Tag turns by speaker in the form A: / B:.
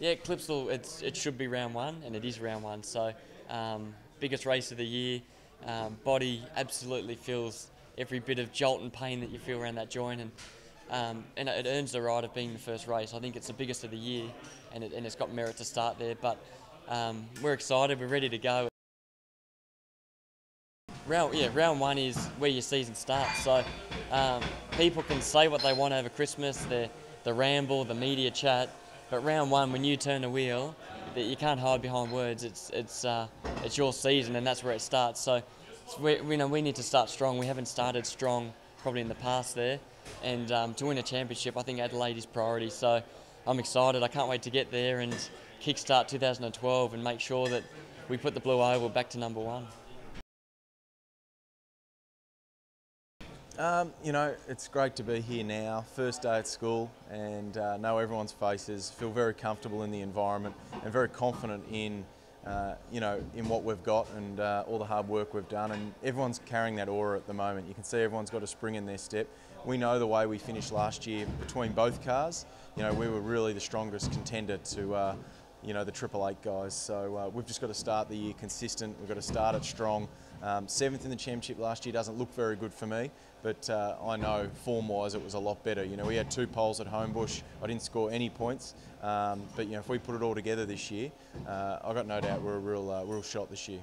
A: Yeah, Clipsal, it's, it should be round one, and it is round one. So, um, biggest race of the year. Um, body absolutely feels every bit of jolt and pain that you feel around that joint, and um, and it earns the right of being the first race. I think it's the biggest of the year, and, it, and it's got merit to start there. But um, we're excited, we're ready to go. Round, yeah, round one is where your season starts. So um, people can say what they want over Christmas, the, the ramble, the media chat, but round one, when you turn the wheel, that you can't hide behind words. It's it's uh, it's your season, and that's where it starts. So we, we know we need to start strong. We haven't started strong probably in the past there, and um, to win a championship, I think Adelaide is priority. So I'm excited. I can't wait to get there and kickstart 2012 and make sure that we put the Blue Oval back to number one.
B: Um, you know, it's great to be here now, first day at school, and uh, know everyone's faces, feel very comfortable in the environment, and very confident in, uh, you know, in what we've got and uh, all the hard work we've done. And everyone's carrying that aura at the moment. You can see everyone's got a spring in their step. We know the way we finished last year between both cars. You know, we were really the strongest contender to uh, you know, the Triple Eight guys. So uh, we've just got to start the year consistent. We've got to start it strong. Um, seventh in the championship last year doesn't look very good for me, but uh, I know form-wise it was a lot better. You know, we had two poles at Homebush. I didn't score any points, um, but you know, if we put it all together this year, uh, I've got no doubt we're a real, uh, real shot this year.